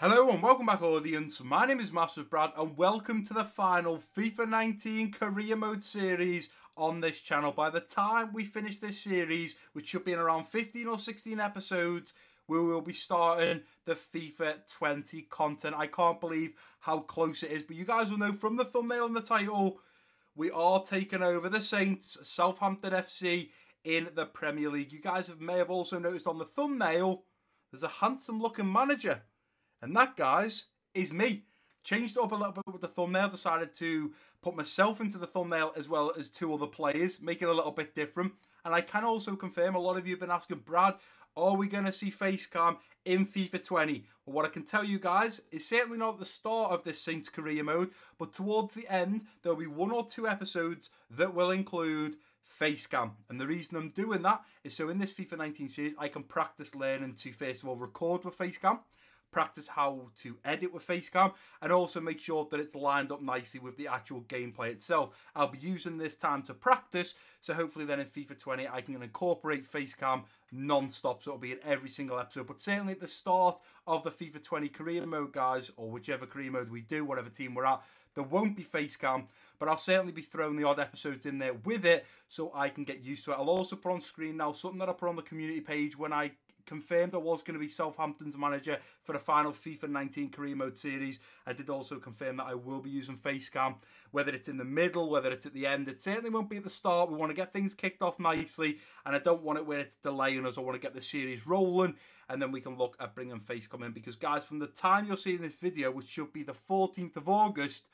Hello and welcome back audience, my name is Massive Brad and welcome to the final FIFA 19 Career Mode series on this channel. By the time we finish this series, which should be in around 15 or 16 episodes, we will be starting the FIFA 20 content. I can't believe how close it is, but you guys will know from the thumbnail and the title, we are taking over the Saints, Southampton FC in the Premier League. You guys may have also noticed on the thumbnail, there's a handsome looking manager and that, guys, is me. Changed up a little bit with the thumbnail. Decided to put myself into the thumbnail as well as two other players. Make it a little bit different. And I can also confirm, a lot of you have been asking, Brad, are we going to see Facecam in FIFA 20? Well, what I can tell you guys is certainly not the start of this Saints career mode, but towards the end, there'll be one or two episodes that will include Facecam. And the reason I'm doing that is so in this FIFA 19 series, I can practice learning to first of all record with Facecam practice how to edit with Facecam, and also make sure that it's lined up nicely with the actual gameplay itself. I'll be using this time to practice, so hopefully then in FIFA 20 I can incorporate Facecam non-stop, so it'll be in every single episode. But certainly at the start of the FIFA 20 career mode, guys, or whichever career mode we do, whatever team we're at, there won't be Facecam, but I'll certainly be throwing the odd episodes in there with it so I can get used to it. I'll also put on screen now something that I put on the community page when I confirmed I was going to be Southampton's manager for the final FIFA 19 career mode series. I did also confirm that I will be using Facecam, whether it's in the middle, whether it's at the end. It certainly won't be at the start. We want to get things kicked off nicely, and I don't want it where it's delaying us. I want to get the series rolling, and then we can look at bringing Facecam in. Because, guys, from the time you're seeing this video, which should be the 14th of August,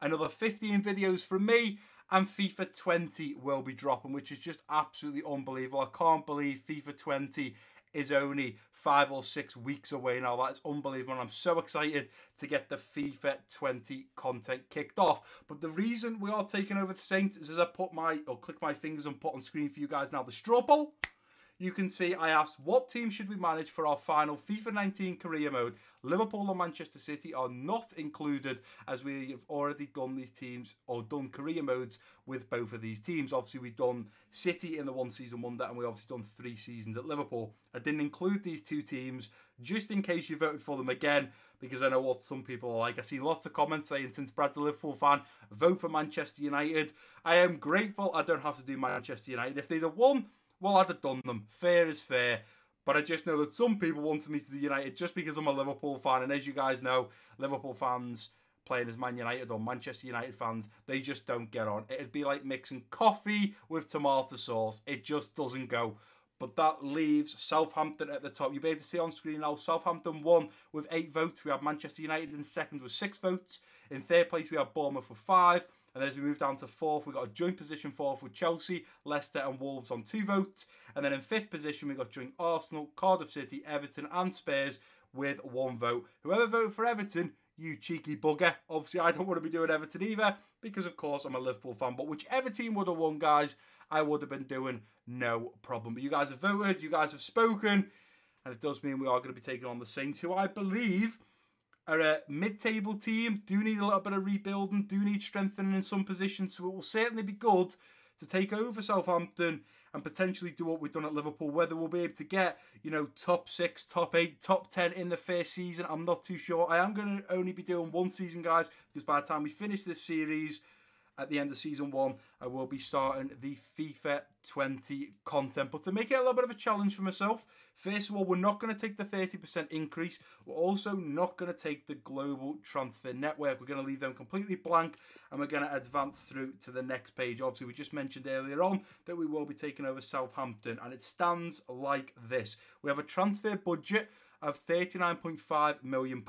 another 15 videos from me and FIFA 20 will be dropping, which is just absolutely unbelievable. I can't believe FIFA 20 is only five or six weeks away now. That is unbelievable. I'm so excited to get the FIFA 20 content kicked off. But the reason we are taking over the Saints is as I put my, or click my fingers and put on screen for you guys now, the straw poll you can see I asked what team should we manage for our final FIFA 19 career mode. Liverpool and Manchester City are not included as we have already done these teams or done career modes with both of these teams. Obviously, we've done City in the one season wonder and we obviously done three seasons at Liverpool. I didn't include these two teams just in case you voted for them again because I know what some people are like. I see lots of comments saying, since Brad's a Liverpool fan, vote for Manchester United. I am grateful I don't have to do Manchester United. If they'd have won, well, I'd have done them. Fair is fair. But I just know that some people wanted me to do United just because I'm a Liverpool fan. And as you guys know, Liverpool fans playing as Man United or Manchester United fans, they just don't get on. It'd be like mixing coffee with tomato sauce. It just doesn't go. But that leaves Southampton at the top. You'll be able to see on screen now, Southampton won with eight votes. We have Manchester United in second with six votes. In third place, we have Bournemouth with five. And then as we move down to fourth, we've got a joint position fourth with Chelsea, Leicester and Wolves on two votes. And then in fifth position, we've got joint Arsenal, Cardiff City, Everton and Spurs with one vote. Whoever voted for Everton, you cheeky bugger. Obviously, I don't want to be doing Everton either because, of course, I'm a Liverpool fan. But whichever team would have won, guys, I would have been doing no problem. But you guys have voted, you guys have spoken, and it does mean we are going to be taking on the Saints, who I believe are a mid-table team, do need a little bit of rebuilding, do need strengthening in some positions, so it will certainly be good to take over Southampton and potentially do what we've done at Liverpool. Whether we'll be able to get, you know, top six, top eight, top ten in the first season, I'm not too sure. I am going to only be doing one season, guys, because by the time we finish this series, at the end of season one, I will be starting the FIFA 20 content. But to make it a little bit of a challenge for myself, first of all, we're not going to take the 30% increase. We're also not going to take the global transfer network. We're going to leave them completely blank and we're going to advance through to the next page. Obviously, we just mentioned earlier on that we will be taking over Southampton and it stands like this. We have a transfer budget of £39.5 million.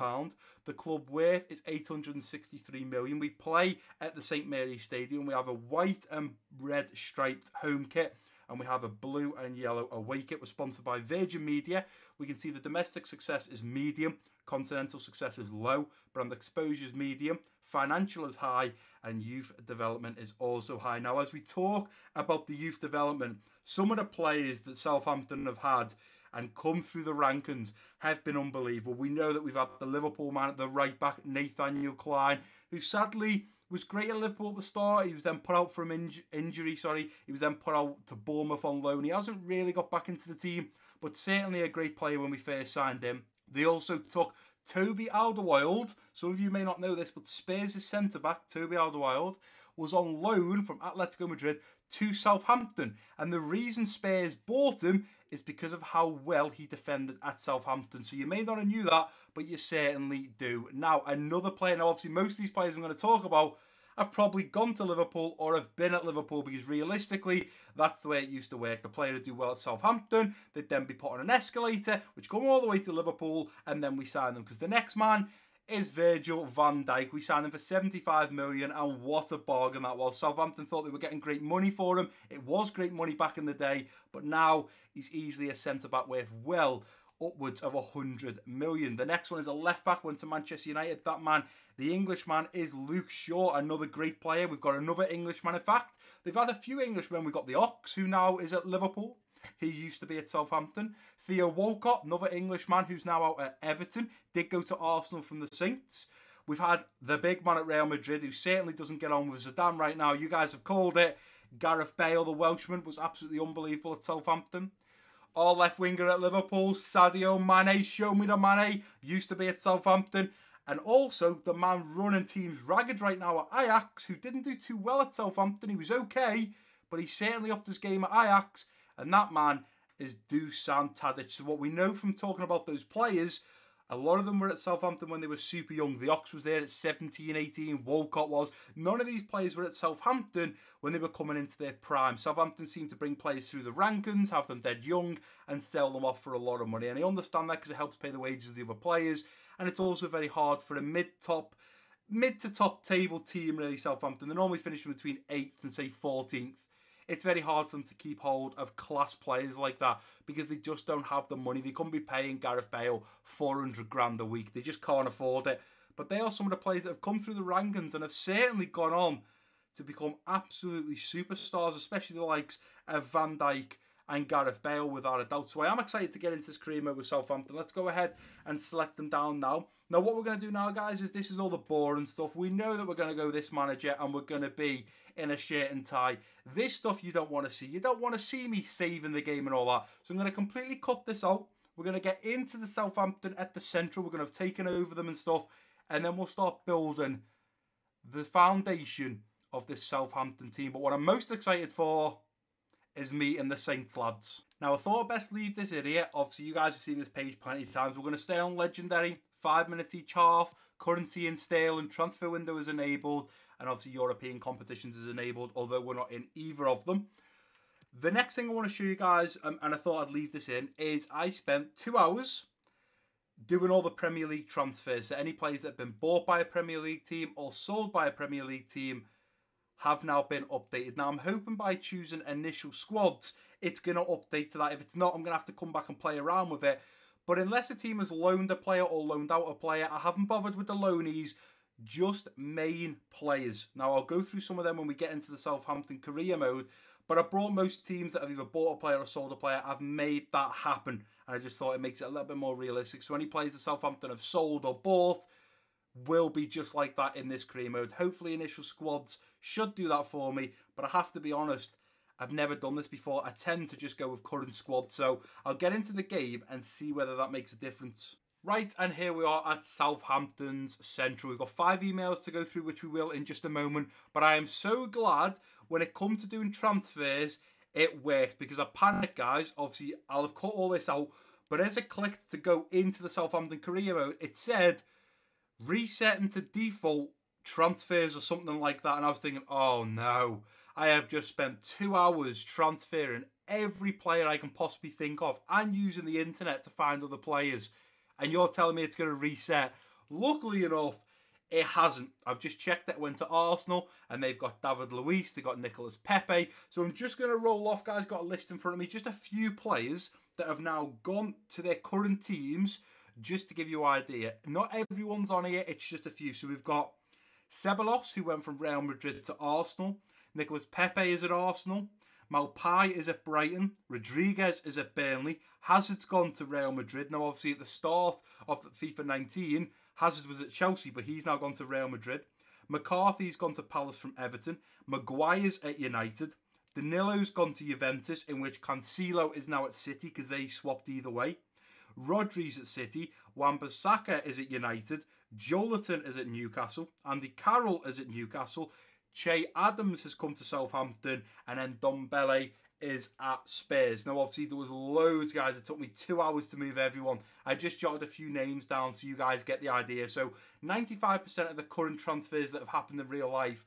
The club worth is £863 million. We play at the St Mary's Stadium. We have a white and red striped home kit and we have a blue and yellow away kit. We're sponsored by Virgin Media. We can see the domestic success is medium, continental success is low, brand exposure is medium, financial is high, and youth development is also high. Now, as we talk about the youth development, some of the players that Southampton have had and come through the rankings have been unbelievable. We know that we've had the Liverpool man at the right back, Nathaniel Clyne, who sadly was great at Liverpool at the start. He was then put out from inj- injury. Sorry, he was then put out to Bournemouth on loan. He hasn't really got back into the team, but certainly a great player when we first signed him. They also took Toby Alderweireld, some of you may not know this, but Spurs' centre back, Toby Alderweireld, was on loan from Atletico Madrid to Southampton. And the reason Spurs bought him is because of how well he defended at Southampton. So you may not have knew that, but you certainly do. Now, another player, now obviously most of these players I'm going to talk about have probably gone to Liverpool or have been at Liverpool because realistically, that's the way it used to work. The player would do well at Southampton, they'd then be put on an escalator, which come all the way to Liverpool, and then we sign them because the next man is Virgil van Dijk. We signed him for 75 million, and what a bargain that was. Southampton thought they were getting great money for him. It was great money back in the day, but now he's easily a centre back worth well upwards of 100 million. The next one is a left back, went to Manchester United. That man, the Englishman, is Luke Shaw, another great player. We've got another Englishman. In fact, they've had a few Englishmen. We've got the Ox, who now is at Liverpool. He used to be at Southampton. Theo Walcott, another Englishman who's now out at Everton, did go to Arsenal from the Saints. We've had the big man at Real Madrid who certainly doesn't get on with Zidane right now. You guys have called it. Gareth Bale, the Welshman, was absolutely unbelievable at Southampton. Our left winger at Liverpool, Sadio Mane, show me the Mane, used to be at Southampton. And also the man running teams ragged right now at Ajax, who didn't do too well at Southampton. He was okay, but he certainly upped his game at Ajax and that man is Dusan Tadic. So what we know from talking about those players, a lot of them were at Southampton when they were super young. The Ox was there at 17, 18, Walcott was. None of these players were at Southampton when they were coming into their prime. Southampton seemed to bring players through the rankings, have them dead young, and sell them off for a lot of money. And I understand that because it helps pay the wages of the other players. And it's also very hard for a mid-top, mid to top table team, really, Southampton. They're normally finishing between 8th and, say, 14th it's very hard for them to keep hold of class players like that because they just don't have the money. They couldn't be paying Gareth Bale 400 grand a week. They just can't afford it. But they are some of the players that have come through the rankings and have certainly gone on to become absolutely superstars, especially the likes of Van Dijk and Gareth Bale without a doubt. So I am excited to get into this mode with Southampton. Let's go ahead and select them down now. Now what we're going to do now, guys, is this is all the boring stuff. We know that we're going to go this manager and we're going to be in a shirt and tie. This stuff you don't want to see. You don't want to see me saving the game and all that. So I'm going to completely cut this out. We're going to get into the Southampton at the central. We're going to have taken over them and stuff. And then we'll start building the foundation of this Southampton team. But what I'm most excited for is me and the Saints lads. Now I thought I'd best leave this here. Obviously you guys have seen this page plenty of times. We're going to stay on Legendary, 5 minutes each half, currency in stale and transfer window is enabled and obviously European competitions is enabled, although we're not in either of them. The next thing I want to show you guys, um, and I thought I'd leave this in, is I spent two hours doing all the Premier League transfers. So any players that have been bought by a Premier League team or sold by a Premier League team have now been updated. Now I'm hoping by choosing initial squads, it's going to update to that. If it's not, I'm going to have to come back and play around with it. But unless a team has loaned a player or loaned out a player, I haven't bothered with the loanies just main players. Now, I'll go through some of them when we get into the Southampton career mode, but I brought most teams that have either bought a player or sold a player. I've made that happen, and I just thought it makes it a little bit more realistic. So, any players that Southampton have sold or bought will be just like that in this career mode. Hopefully, initial squads should do that for me, but I have to be honest. I've never done this before. I tend to just go with current squad, so I'll get into the game and see whether that makes a difference. Right, and here we are at Southampton's Central. We've got five emails to go through, which we will in just a moment. But I am so glad when it comes to doing transfers, it worked because I panicked, guys. Obviously, I'll have cut all this out. But as I clicked to go into the Southampton career mode, it said resetting to default transfers or something like that. And I was thinking, oh no, I have just spent two hours transferring every player I can possibly think of and using the internet to find other players and you're telling me it's going to reset. Luckily enough, it hasn't. I've just checked that went to Arsenal and they've got David Luiz, they've got Nicolas Pepe. So I'm just going to roll off, guys. Got a list in front of me. Just a few players that have now gone to their current teams just to give you an idea. Not everyone's on here, it's just a few. So we've got Ceballos, who went from Real Madrid to Arsenal. Nicolas Pepe is at Arsenal. Maupay is at Brighton. Rodriguez is at Burnley. Hazard's gone to Real Madrid. Now, obviously, at the start of FIFA 19, Hazard was at Chelsea, but he's now gone to Real Madrid. McCarthy's gone to Palace from Everton. Maguire's at United. Danilo's gone to Juventus, in which Cancelo is now at City because they swapped either way. Rodri's at City, Wan-Bissaka is at United, Joelinton is at Newcastle, Andy Carroll is at Newcastle, Che Adams has come to Southampton, and then Ndombele is at Spurs. Now, obviously, there was loads, guys. It took me two hours to move everyone. I just jotted a few names down so you guys get the idea. So, 95% of the current transfers that have happened in real life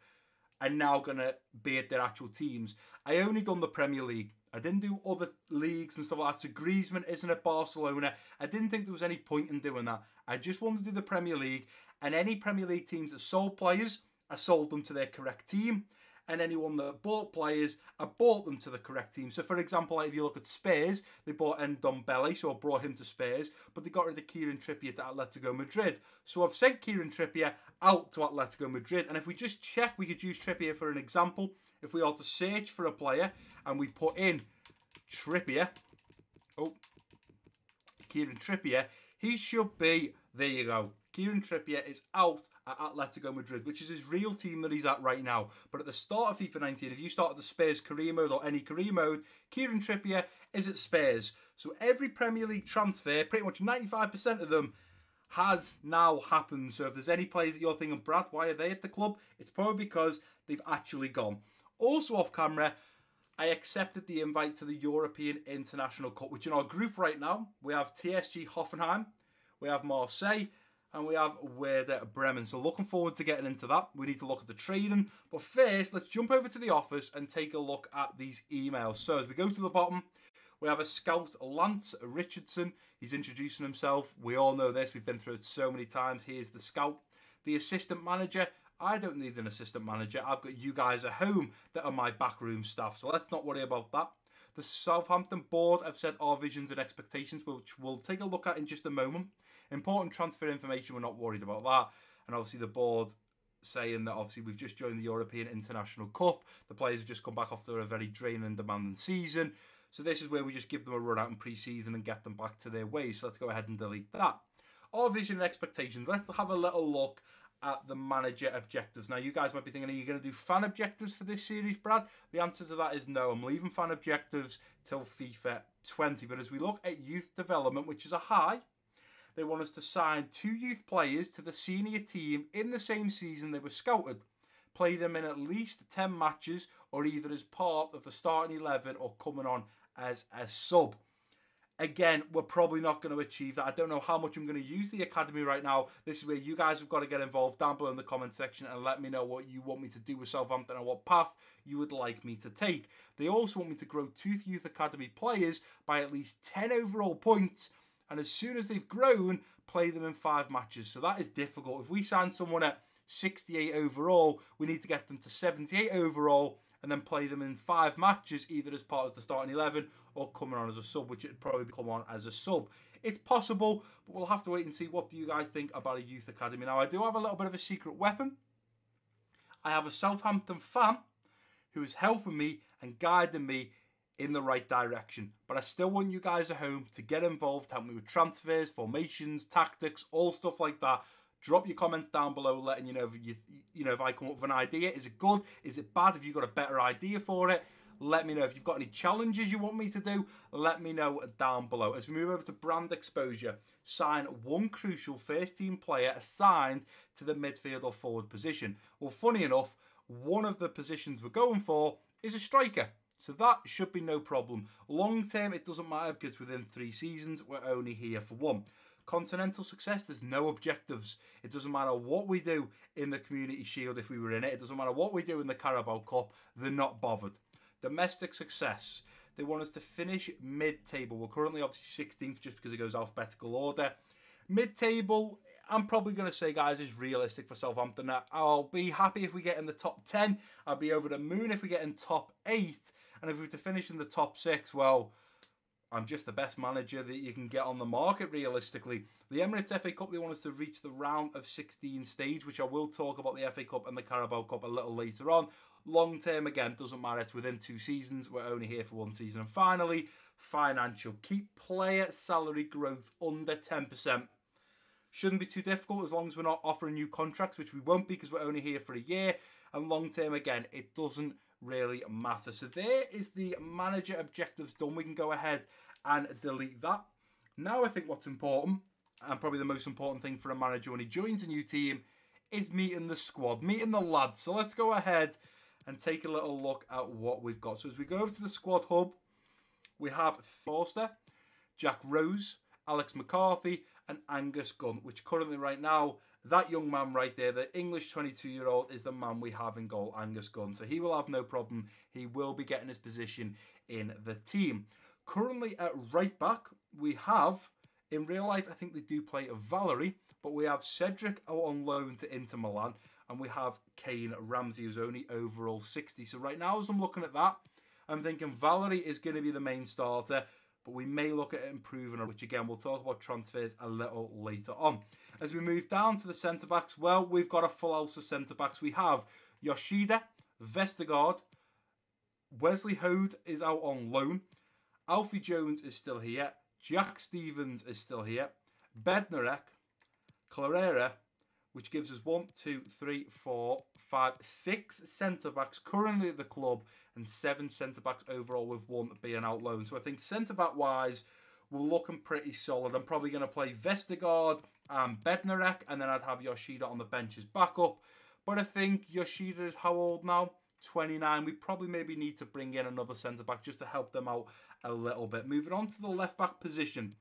are now going to be at their actual teams. I only done the Premier League. I didn't do other leagues and stuff like that. So Griezmann isn't at Barcelona. I didn't think there was any point in doing that. I just wanted to do the Premier League. And any Premier League teams that sold players, I sold them to their correct team and anyone that bought players, I bought them to the correct team. So, for example, like if you look at Spurs, they bought Ndombele, so I brought him to Spurs, but they got rid of Kieran Trippier to Atletico Madrid. So I've sent Kieran Trippier out to Atletico Madrid, and if we just check, we could use Trippier for an example. If we are to search for a player and we put in Trippier, oh, Kieran Trippier, he should be, there you go, Kieran Trippier is out at Atletico Madrid, which is his real team that he's at right now. But at the start of FIFA 19, if you started the Spurs career mode or any career mode, Kieran Trippier is at Spurs. So every Premier League transfer, pretty much 95% of them, has now happened. So if there's any players that you're thinking, Brad, why are they at the club? It's probably because they've actually gone. Also off camera, I accepted the invite to the European International Cup, which in our group right now, we have TSG Hoffenheim, we have Marseille, and we have Werder Bremen. So looking forward to getting into that. We need to look at the trading. But first, let's jump over to the office and take a look at these emails. So as we go to the bottom, we have a scout, Lance Richardson. He's introducing himself. We all know this. We've been through it so many times. Here's the scout. The assistant manager. I don't need an assistant manager. I've got you guys at home that are my backroom staff. So let's not worry about that. The Southampton board have set our visions and expectations, which we'll take a look at in just a moment. Important transfer information, we're not worried about that. And obviously, the board saying that obviously we've just joined the European International Cup. The players have just come back after a very draining and demanding season. So this is where we just give them a run out in pre-season and get them back to their ways. So let's go ahead and delete that. Our vision and expectations. Let's have a little look at the manager objectives. Now, you guys might be thinking, are you going to do fan objectives for this series, Brad? The answer to that is no. I'm leaving fan objectives till FIFA 20. But as we look at youth development, which is a high, they want us to sign two youth players to the senior team in the same season they were scouted, play them in at least 10 matches, or either as part of the starting 11 or coming on as a sub. Again, we're probably not going to achieve that. I don't know how much I'm going to use the academy right now. This is where you guys have got to get involved down below in the comment section and let me know what you want me to do with Southampton and what path you would like me to take. They also want me to grow Tooth Youth Academy players by at least 10 overall points and as soon as they've grown, play them in five matches. So that is difficult. If we sign someone at 68 overall, we need to get them to 78 overall and then play them in five matches, either as part of the starting 11 or coming on as a sub, which would probably come on as a sub. It's possible, but we'll have to wait and see what do you guys think about a youth academy. Now, I do have a little bit of a secret weapon. I have a Southampton fan who is helping me and guiding me in the right direction. But I still want you guys at home to get involved, help me with transfers, formations, tactics, all stuff like that. Drop your comments down below, letting you know if you you know if I come up with an idea. Is it good? Is it bad? Have you got a better idea for it? Let me know if you've got any challenges you want me to do. Let me know down below. As we move over to brand exposure, sign one crucial first team player assigned to the midfield or forward position. Well, funny enough, one of the positions we're going for is a striker. So that should be no problem. Long term, it doesn't matter because within three seasons, we're only here for one. Continental success, there's no objectives. It doesn't matter what we do in the Community Shield if we were in it. It doesn't matter what we do in the Carabao Cup. They're not bothered. Domestic success. They want us to finish mid-table. We're currently obviously 16th just because it goes alphabetical order. Mid-table, I'm probably going to say, guys, is realistic for Southampton. I'll be happy if we get in the top 10. I'll be over the moon if we get in top 8. And if we were to finish in the top six, well, I'm just the best manager that you can get on the market realistically. The Emirates FA Cup, they want us to reach the round of 16 stage, which I will talk about the FA Cup and the Carabao Cup a little later on. Long term, again, doesn't matter. It's within two seasons. We're only here for one season. And finally, financial. Keep player salary growth under 10%. Shouldn't be too difficult as long as we're not offering new contracts, which we won't be because we're only here for a year. And long term, again, it doesn't really matter. So there is the manager objectives done. We can go ahead and delete that. Now I think what's important, and probably the most important thing for a manager when he joins a new team, is meeting the squad, meeting the lads. So let's go ahead and take a little look at what we've got. So as we go over to the squad hub, we have Forster, Jack Rose, Alex McCarthy, and Angus Gunn, which currently right now, that young man right there, the English 22-year-old, is the man we have in goal, Angus Gunn. So he will have no problem. He will be getting his position in the team. Currently at right back, we have, in real life, I think they do play a Valery, but we have Cedric out on loan to Inter Milan, and we have Kayne Ramsay, who's only overall 60. So right now, as I'm looking at that, I'm thinking Valery is going to be the main starter, but we may look at improving which again, we'll talk about transfers a little later on. As we move down to the centre backs, well, we've got a full house of centre backs. We have Yoshida, Vestergaard, Wesley Hoedt is out on loan, Alfie Jones is still here, Jack Stephens is still here, Bednarek, Clarera, which gives us one, two, three, four, five, six centre backs currently at the club, and seven centre backs overall, with one being out loan. So I think centre back wise, we're looking pretty solid. I'm probably going to play Vestergaard and Bednarek, and then I'd have Yoshida on the bench as backup. But I think Yoshida is how old now? 29. We probably maybe need to bring in another centre back just to help them out a little bit. Moving on to the left back position.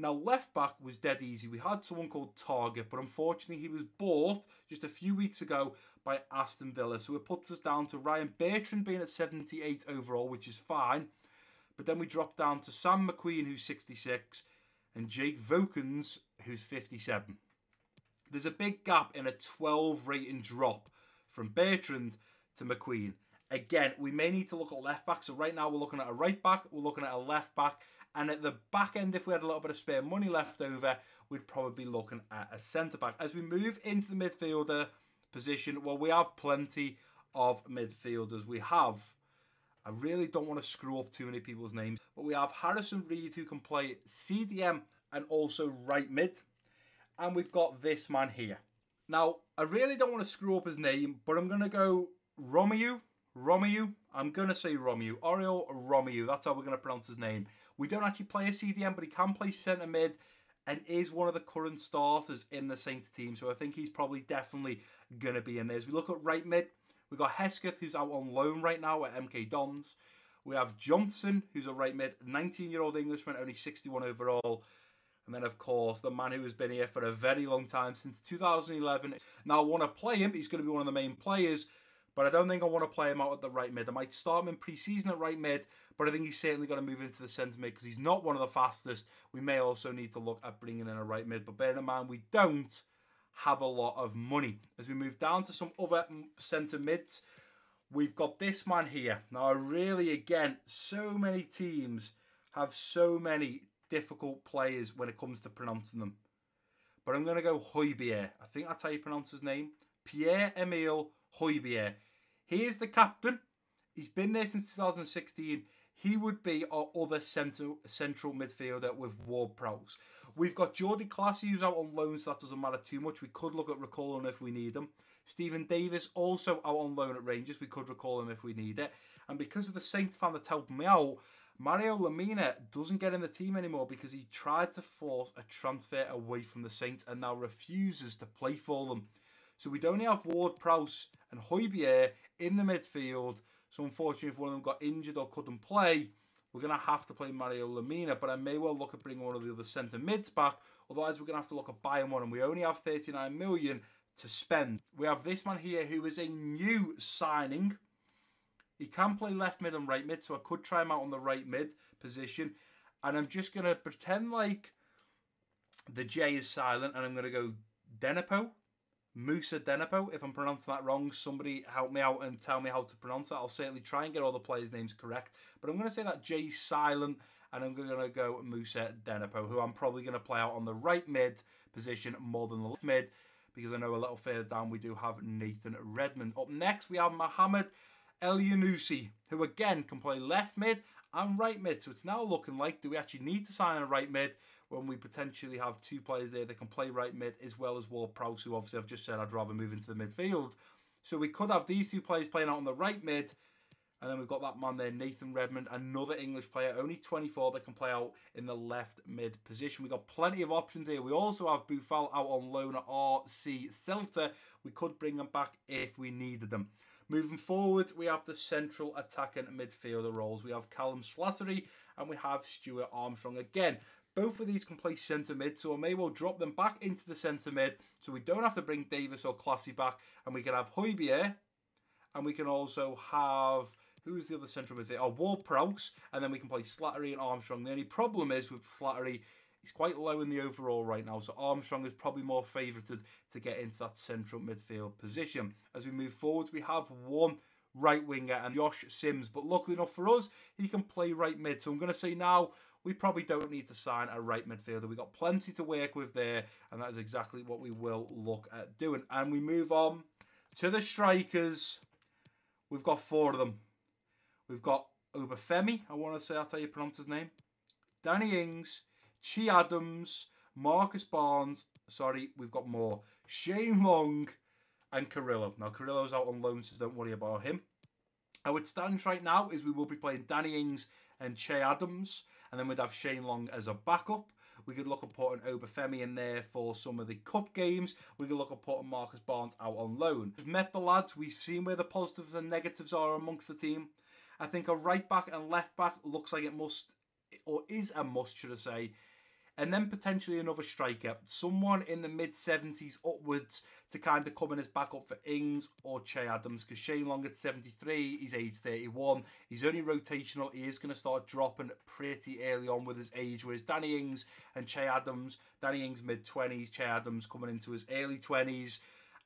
Now, left back was dead easy. We had someone called Targett, but unfortunately, he was bought just a few weeks ago by Aston Villa. So it puts us down to Ryan Bertrand being at 78 overall, which is fine. But then we drop down to Sam McQueen, who's 66, and Jake Vokins, who's 57. There's a big gap in a 12 rating drop from Bertrand to McQueen. Again, we may need to look at left back. So right now we're looking at a right back, we're looking at a left back, and at the back end, if we had a little bit of spare money left over, we'd probably be looking at a centre back. As we move into the midfielder position, well, we have plenty of midfielders. We have, I really don't want to screw up too many people's names, but we have Harrison Reed who can play CDM and also right mid. And we've got this man here. Now, I really don't want to screw up his name, but I'm going to go Romeo. Romeo. I'm going to say Romeo. Oriol Romeo. That's how we're going to pronounce his name. We don't actually play a CDM, but he can play centre mid and is one of the current starters in the Saints team. So I think he's probably definitely going to be in there. As we look at right mid, we've got Hesketh, who's out on loan right now at MK Dons. We have Johnson, who's a right mid, 19-year-old Englishman, only 61 overall. And then, of course, the man who has been here for a very long time, since 2011. Now, I want to play him. He's going to be one of the main players. But I don't think I want to play him out at the right mid. I might start him in pre-season at right mid, but I think he's certainly got to move into the centre mid because he's not one of the fastest. We may also need to look at bringing in a right mid, but bear in mind we don't have a lot of money. As we move down to some other mm, centre mids, we've got this man here. Now, really, again, so many teams have so many difficult players when it comes to pronouncing them. But I'm going to go Højbjerg. I think that's how you pronounce his name. Pierre-Emile Højbjerg. He is the captain. He's been there since 2016. He would be our other central central midfielder with Ward Prowse. We've got Jordy Clasie who's out on loan, so that doesn't matter too much. We could look at recalling if we need him. Stephen Davis also out on loan at Rangers. We could recall him if we need it. And because of the Saints fan that's helping me out, Mario Lemina doesn't get in the team anymore because he tried to force a transfer away from the Saints and now refuses to play for them. So we'd only have Ward Prowse and Højbjerg in the midfield. So unfortunately, if one of them got injured or couldn't play, we're going to have to play Mario Lemina. But I may well look at bringing one of the other centre mids back. Otherwise, we're going to have to look at buying one. And we only have 39 million to spend. We have this man here who is a new signing. He can play left mid and right mid. So I could try him out on the right mid position. And I'm just going to pretend like the J is silent. And I'm going to go Denipo. Musa Denepo. If I'm pronouncing that wrong, somebody help me out and tell me how to pronounce it. I'll certainly try and get all the players' names correct. But I'm going to say that Jay silent, and I'm going to go Musa Denepo, who I'm probably going to play out on the right mid position more than the left mid, because I know a little further down we do have Nathan Redmond. Up next, we have Mohamed Elyounoussi, who again can play left mid and right mid. So it's now looking like do we actually need to sign a right mid when we potentially have two players there that can play right mid as well as Ward Prowse, who obviously I've just said I'd rather move into the midfield. So we could have these two players playing out on the right mid And then we've got that man there, Nathan Redmond, another English player, only 24 that can play out in the left mid position. We've got plenty of options here. We also have Boufal out on loan at RC Celta. We could bring them back if we needed them. Moving forward, we have the central attacking midfielder roles. We have Callum Slattery and we have Stuart Armstrong. Again, both of these can play centre mid, so I may well drop them back into the centre mid so we don't have to bring Davis or Clasie back. And we can have Højbjerg and we can also have Who's the other central midfielder? Oh, Ward Prowse, and then we can play Slattery and Armstrong. The only problem is with Slattery, he's quite low in the overall right now, so Armstrong is probably more favoured to get into that central midfield position. As we move forward, we have one right winger and Josh Sims, but luckily enough for us, he can play right mid. So I'm going to say now we probably don't need to sign a right midfielder. We've got plenty to work with there, and that is exactly what we will look at doing. And we move on to the strikers. We've got four of them. We've got Obafemi, I want to say that's how you pronounce his name. Danny Ings, Che Adams, Marcus Barnes. Sorry, we've got more. Shane Long and Carrillo. Now, Carrillo's out on loan, so don't worry about him. It stands right now is we will be playing Danny Ings and Che Adams, and then we'd have Shane Long as a backup. We could look at putting Obafemi in there for some of the cup games. We could look at putting Marcus Barnes out on loan. We've met the lads. We've seen where the positives and negatives are amongst the team. I think a right back and left back looks like it must, or is a must, should I say. And then potentially another striker, someone in the mid 70s upwards to kind of come in as backup for Ings or Che Adams. Because Shane Long at 73, he's age 31. He's only rotational. He is going to start dropping pretty early on with his age. Whereas Danny Ings and Che Adams, Danny Ings mid 20s, Che Adams coming into his early 20s.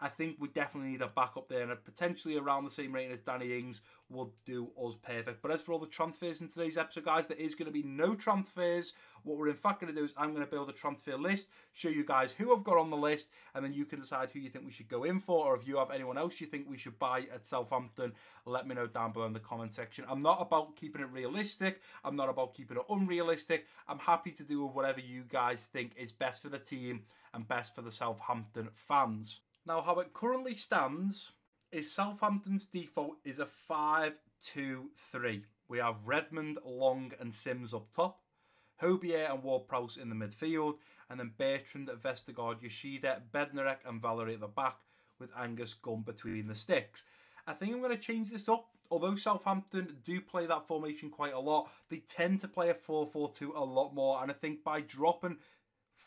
I think we definitely need a backup there, and potentially around the same rating as Danny Ings would do us perfect. But as for all the transfers in today's episode, guys, there is going to be no transfers. What we're in fact going to do is I'm going to build a transfer list, show you guys who I've got on the list, and then you can decide who you think we should go in for, or if you have anyone else you think we should buy at Southampton, let me know down below in the comment section. I'm not about keeping it realistic. I'm not about keeping it unrealistic. I'm happy to do whatever you guys think is best for the team and best for the Southampton fans. Now, how it currently stands is Southampton's default is a 5 2 3. We have Redmond, Long, and Sims up top, Højbjerg and Ward Prowse in the midfield, and then Bertrand, Vestergaard, Yoshida, Bednarek, and Valery at the back, with Angus Gunn between the sticks. I think I'm going to change this up. Although Southampton do play that formation quite a lot, they tend to play a 4 4 2 a lot more. And I think by dropping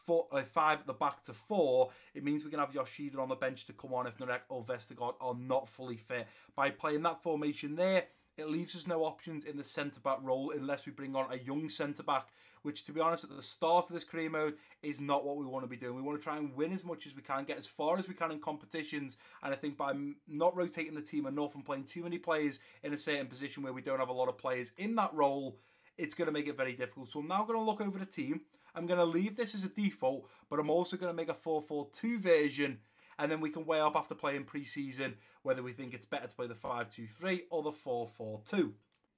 four, uh, five at the back to four, it means we can have Yoshida on the bench to come on if Narek or Vestergaard are not fully fit. By playing that formation there, it leaves us no options in the centre back role unless we bring on a young centre back, which, to be honest, at the start of this career mode is not what we want to be doing. We want to try and win as much as we can, get as far as we can in competitions. And I think by not rotating the team enough and playing too many players in a certain position where we don't have a lot of players in that role, it's going to make it very difficult. So I'm now going to look over the team I'm going to leave this as a default, but I'm also going to make a 4-4-2 version, and then we can weigh up after playing pre-season whether we think it's better to play the 5-2-3 or the 4-4-2.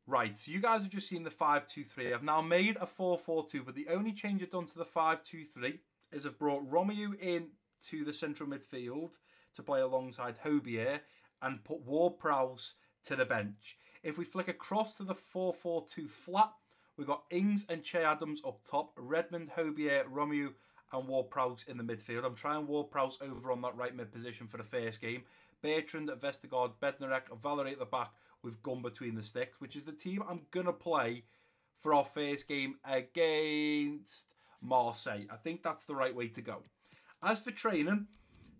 Right, so you guys have just seen the 5-2-3. I've now made a 4-4-2, but the only change I've done to the 5-2-3 is I've brought Romeo in to the central midfield to play alongside Højbjerg and put Ward Prowse to the bench. If we flick across to the 4-4-2 flat, We've got Ings and Che Adams up top, Redmond, Højbjerg, Romeo, and Ward Prowse in the midfield. I'm trying Ward Prowse over on that right mid position for the first game. Bertrand, Vestergaard, Bednarek, Valery at the back with Gunn between the sticks, which is the team I'm going to play for our first game against Marseille. I think that's the right way to go. As for training,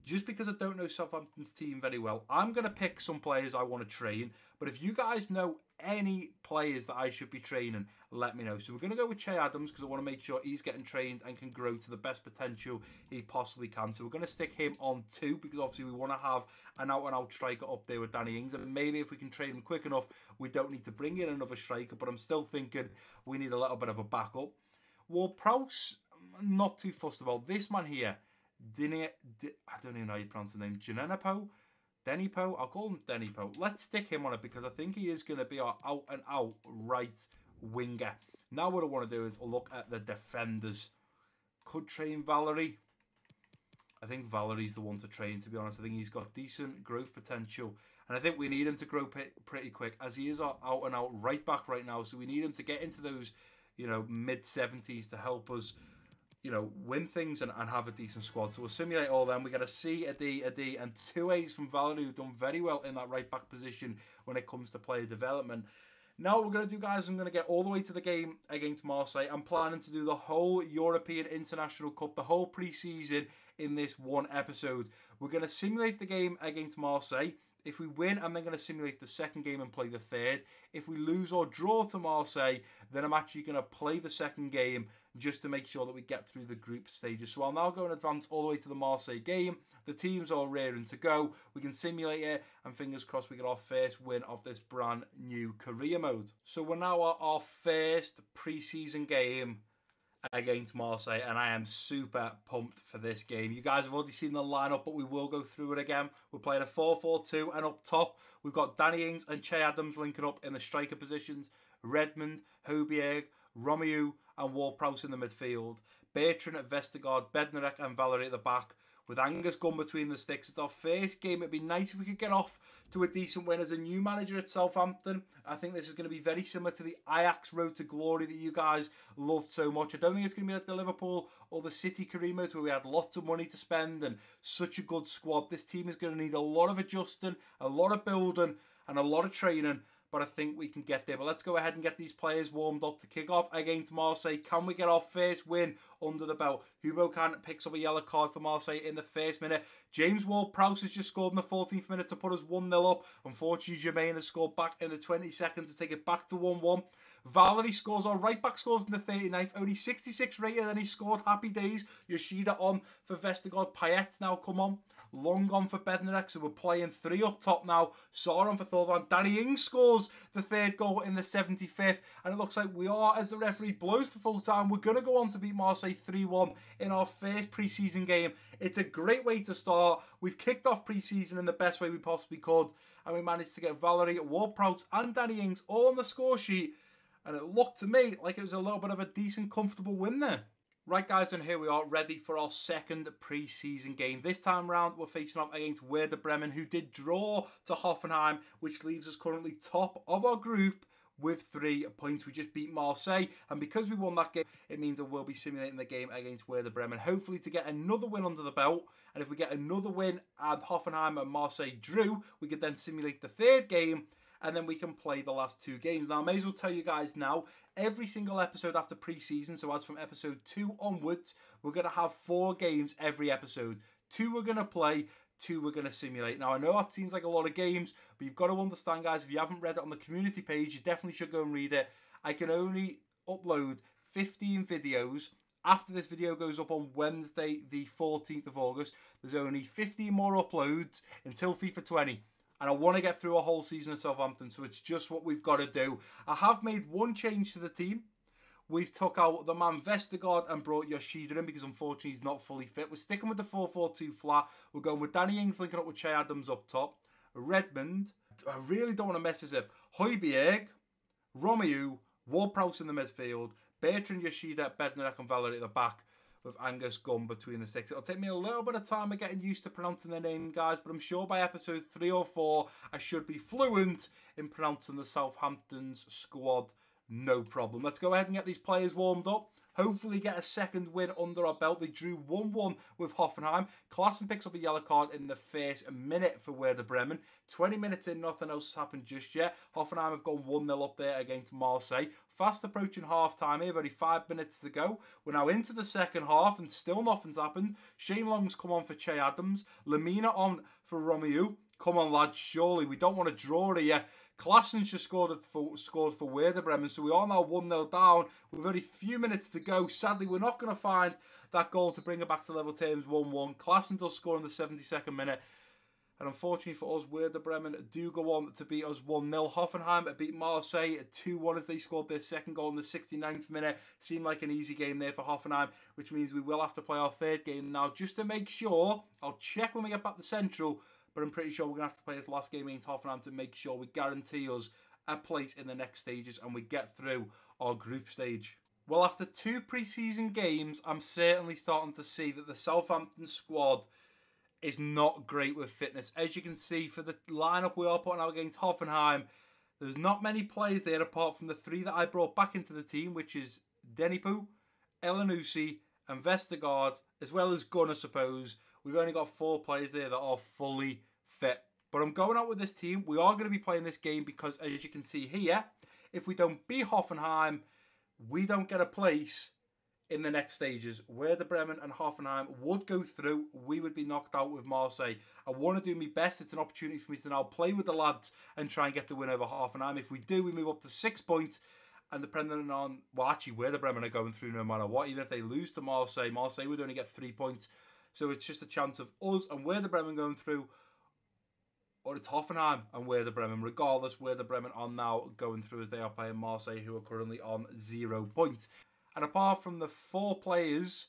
just because I don't know Southampton's team very well, I'm going to pick some players I want to train. But if you guys know any players that I should be training, let me know. So we're going to go with Che Adams because I want to make sure he's getting trained and can grow to the best potential he possibly can. So we're going to stick him on two because obviously we want to have an out-and-out striker up there with Danny Ings. And maybe if we can train him quick enough, we don't need to bring in another striker. But I'm still thinking we need a little bit of a backup. Well, Prowse, not too fussed about. This man here, Dini, I don't even know how you pronounce his name, Janenepo? Denipo, I'll call him Denny Denipo. Let's stick him on it because I think he is going to be our out and out right winger. Now what I want to do is look at the defenders. Could train Valery. I think Valery's the one to train, to be honest. I think he's got decent growth potential. And I think we need him to grow pretty quick, as he is our out and out right back right now. So we need him to get into those, you know, mid 70s to help us, you know, win things and, and have a decent squad. So we'll simulate all them. We got a C, a D, a D, and two A's from Valery, who've done very well in that right back position when it comes to player development. Now what we're going to do, guys, I'm going to get all the way to the game against Marseille. I'm planning to do the whole European International Cup, the whole pre-season in this one episode. We're going to simulate the game against Marseille. If we win, I'm then going to simulate the second game and play the third. If we lose or draw to Marseille, then I'm actually going to play the second game just to make sure that we get through the group stages. So I'll now go and advance all the way to the Marseille game. The teams are raring to go. We can simulate it, and fingers crossed we get our first win of this brand new career mode. So we're now at our first pre-season game against Marseille, and I am super pumped for this game. You guys have already seen the lineup, but we will go through it again. We're playing a 4-4-2, and up top, we've got Danny Ings and Che Adams linking up in the striker positions. Redmond, Højbjerg, Romeu, and Ward-Prowse in the midfield. Bertrand at Vestergaard, Bednarek and Valery at the back. With Angus Gunn between the sticks, it's our first game. It'd be nice if we could get off to a decent win as a new manager at Southampton. I think this is going to be very similar to the Ajax road to glory that you guys loved so much. I don't think it's going to be like the Liverpool or the City career mode where we had lots of money to spend and such a good squad. This team is going to need a lot of adjusting, a lot of building, and a lot of training but I think we can get there. But let's go ahead and get these players warmed up to kick off against Marseille. Can we get our first win under the belt? Hugo Can picks up a yellow card for Marseille in the first minute. James Ward-Prowse has just scored in the 14th minute to put us 1-0 up. Unfortunately, Germain has scored back in the 22nd to take it back to 1-1. Valery scores, our right back scores in the 39th, only 66 rated, and he scored. Happy days. Yoshida on for Vestergaard. Payet now come on. Long on for Bednarek, so we're playing three up top now. Saw on for Thauvin. Danny Ings scores the third goal in the 75th, and it looks like we are, as the referee blows for full time, we're going to go on to beat Marseille 3-1 in our first pre-season game. It's a great way to start. We've kicked off pre-season in the best way we possibly could, and we managed to get Valery, Ward-Prowse and Danny Ings all on the score sheet, and it looked to me like it was a little bit of a decent, comfortable win there. Right guys, and here we are ready for our second pre-season game. This time round, we're facing off against Werder Bremen, who did draw to Hoffenheim, which leaves us currently top of our group with three points. We just beat Marseille, and because we won that game, it means that we'll be simulating the game against Werder Bremen, hopefully to get another win under the belt. And if we get another win and Hoffenheim and Marseille drew, we could then simulate the third game and then we can play the last two games. Now, I may as well tell you guys now, every single episode after pre-season, so as from episode two onwards, we're going to have four games every episode. Two we're going to play, two we're going to simulate. Now, I know that seems like a lot of games, but you've got to understand, guys, if you haven't read it on the community page, you definitely should go and read it. I can only upload 15 videos after this video goes up on Wednesday, the 14th of August, there's only 15 more uploads until FIFA 20 and I want to get through a whole season of Southampton, so it's just what we've got to do. I have made one change to the team. We've took out the man Vestergaard and brought Yoshida in because unfortunately he's not fully fit. We're sticking with the 4-4-2 flat. We're going with Danny Ings linking up with Che Adams up top. Redmond. I really don't want to mess this up. Højbjerg, Romeu, Ward-Prowse in the midfield, Bertrand Yoshida, Bednarek and Valery at the back with Angus Gunn between the six. It'll take me a little bit of time of getting used to pronouncing the name, guys, but I'm sure by episode three or four, I should be fluent in pronouncing the Southampton's squad. No problem. Let's go ahead and get these players warmed up hopefully get a second win under our belt. They drew 1-1 with Hoffenheim. Klaassen picks up a yellow card in the first minute for Werder Bremen. 20 minutes in, nothing else has happened just yet. Hoffenheim have gone 1-0 up there against Marseille. Fast approaching half-time here, only five minutes to go. We're now into the second half and still nothing's happened. Shane Long's come on for Che Adams. Lemina on for Romeu. Come on, lads, surely. We don't want to draw here. Klaassen's just scored for, scored for Werder Bremen, so we are now 1-0 down with only a few minutes to go. Sadly, we're not going to find that goal to bring it back to level terms 1-1. Klaassen does score in the 72nd minute. And unfortunately for us, Werder Bremen do go on to beat us 1-0. Hoffenheim beat Marseille 2-1 as they scored their second goal in the 69th minute. Seemed like an easy game there for Hoffenheim, which means we will have to play our third game now. Just to make sure, I'll check when we get back to Central, but I'm pretty sure we're going to have to play this last game against Hoffenheim to make sure we guarantee us a place in the next stages and we get through our group stage. Well, after two preseason games, I'm certainly starting to see that the Southampton squad is not great with fitness. As you can see, for the lineup we are putting out against Hoffenheim, there's not many players there apart from the three that I brought back into the team, which is Denipo, Elyounoussi, and Vestergaard, as well as Gunn, I suppose. We've only got four players there that are fully fit. But I'm going out with this team. We are going to be playing this game because, as you can see here, if we don't beat Hoffenheim, we don't get a place in the next stages. Werder Bremen and Hoffenheim would go through. We would be knocked out with Marseille. I want to do my best. It's an opportunity for me to now play with the lads and try and get the win over Hoffenheim. If we do, we move up to six points. And depending on, well, actually, Werder Bremen are going through no matter what. Even if they lose to Marseille, Marseille would only get three points. So it's just a chance of us and Werder Bremen going through or it's Hoffenheim and Werder Bremen. Regardless, Werder Bremen are now going through as they are playing Marseille, who are currently on zero points. And apart from the four players,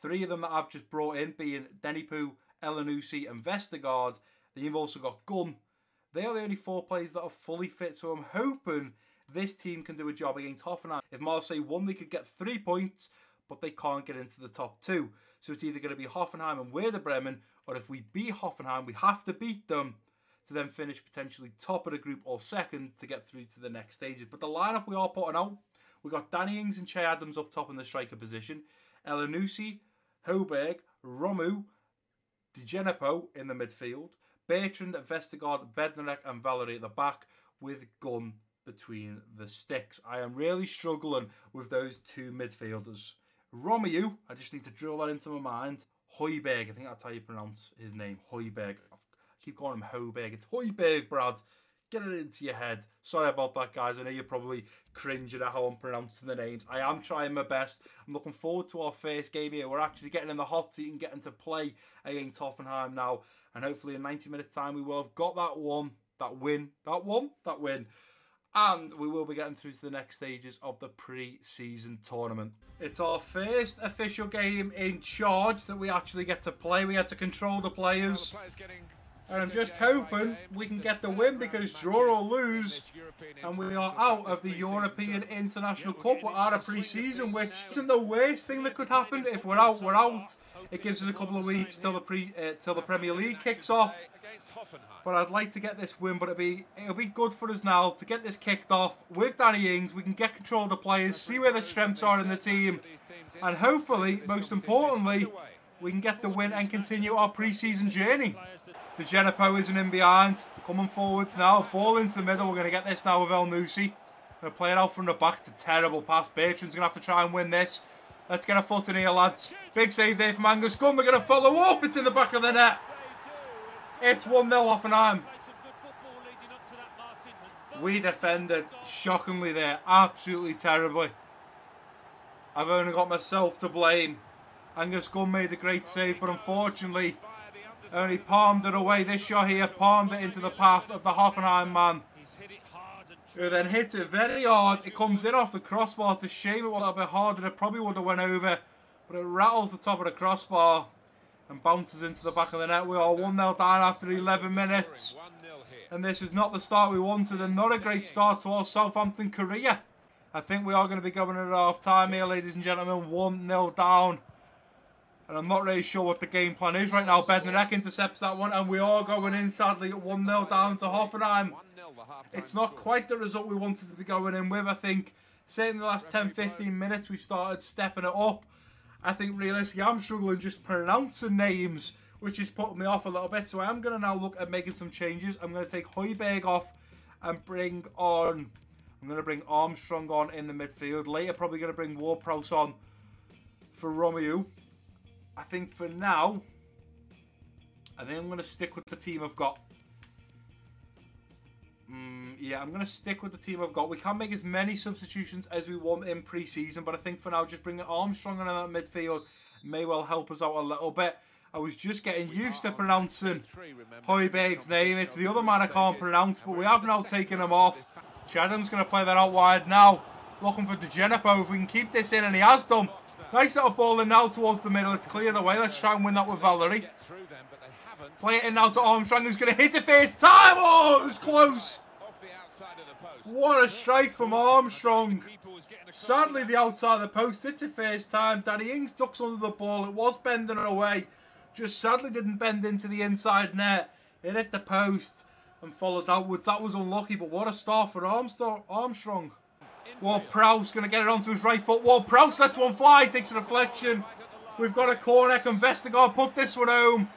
three of them that I've just brought in, being Denipu, Elyounoussi and Vestergaard, then you've also got Gunn. They are the only four players that are fully fit, so I'm hoping this team can do a job against Hoffenheim. If Marseille won, they could get three points, but they can't get into the top two. So it's either going to be Hoffenheim and Werder Bremen, or if we beat Hoffenheim, we have to beat them to then finish potentially top of the group or second to get through to the next stages. But the lineup we are putting out, we got Danny Ings and Che Adams up top in the striker position, Elyounoussi, Højbjerg, Romu, Djenepo in the midfield, Bertrand, Vestergaard, Bednarek and Valery at the back with Gunn between the sticks. I am really struggling with those two midfielders. Romeu, I just need to drill that into my mind. Højbjerg, I think that's how you pronounce his name. Højbjerg keep calling him Hoberg. It's Hoiberg, Brad. Get it into your head. Sorry about that, guys. I know you're probably cringing at how I'm pronouncing the names. I am trying my best. I'm looking forward to our first game here. We're actually getting in the hot seat and getting to play against Hoffenheim now. And hopefully in 90 minutes' time, we will have got that one, that win, that one, that win. And we will be getting through to the next stages of the pre-season tournament. It's our first official game in charge that we actually get to play. We had to control the players. And I'm just hoping we can get the win because draw or lose, and we are out of the European International Cup. We're out of pre-season, which isn't the worst thing that could happen. If we're out, we're out. It gives us a couple of weeks till the pre uh, till the Premier League kicks off. But I'd like to get this win, but it'll be it'll be good for us now to get this kicked off with Danny Ings. We can get control of the players, see where the strengths are in the team, and hopefully, most importantly, we can get the win and continue our pre-season journey. The Djenepo isn't in behind. Coming forwards now. Ball into the middle. We're going to get this now with Elyounoussi. Going to play it out from the back. It's a terrible pass. Bertrand's going to have to try and win this. Let's get a foot in here, lads. Big save there from Angus Gunn. They're going to follow up. It's in the back of the net. It's 1-0 Hoffenheim. We defended shockingly there. Absolutely terribly. I've only got myself to blame. Angus Gunn made a great save, but unfortunately, only palmed it away. This shot here palmed it into the path of the Hoffenheim man. Who then hits it very hard. It comes in off the crossbar. To shame it was a bit harder. It probably would have went over. But it rattles the top of the crossbar. And bounces into the back of the net. We are 1-0 down after 11 minutes. And this is not the start we wanted. And not a great start to our Southampton career. I think we are going to be going at half time here, ladies and gentlemen. 1-0 down. And I'm not really sure what the game plan is right now. Bednarek intercepts that one. And we are going in, sadly, 1-0 down to Hoffenheim. It's not quite the result we wanted to be going in with, I think. Say in the last 10-15 minutes, we've started stepping it up. I think realistically, I'm struggling just pronouncing names, which is putting me off a little bit. So I am going to now look at making some changes. I'm going to take Højbjerg off and bring on... I'm going to bring Armstrong on in the midfield. Later, probably going to bring Ward-Prowse on for Romeu. I think for now, I think I'm going to stick with the team I've got. Mm, yeah, I'm going to stick with the team I've got. We can't make as many substitutions as we want in pre-season, but I think for now, just bringing Armstrong in that midfield may well help us out a little bit. I was just getting used to pronouncing Højbjerg's name. It's the other man I can't pronounce, but we have now taken him off. Che Adams going to play that out wide now. Looking for Djenepo. If we can keep this in, and he has done. Nice little ball in now towards the middle. It's clear the way. Let's try and win that with Valery. Play it in now to Armstrong, who's going to hit it first time. Oh, it was close. What a strike from Armstrong. Sadly, the outside of the post, it's a first time. Danny Ings ducks under the ball. It was bending away. Just sadly didn't bend into the inside net. It hit the post and followed outwards. That was unlucky, but what a start for Armstrong. Ward Prowse going to get it onto his right foot. Ward Prowse lets one fly, takes a deflection. We've got a corner. Can Vestergaard put this one home?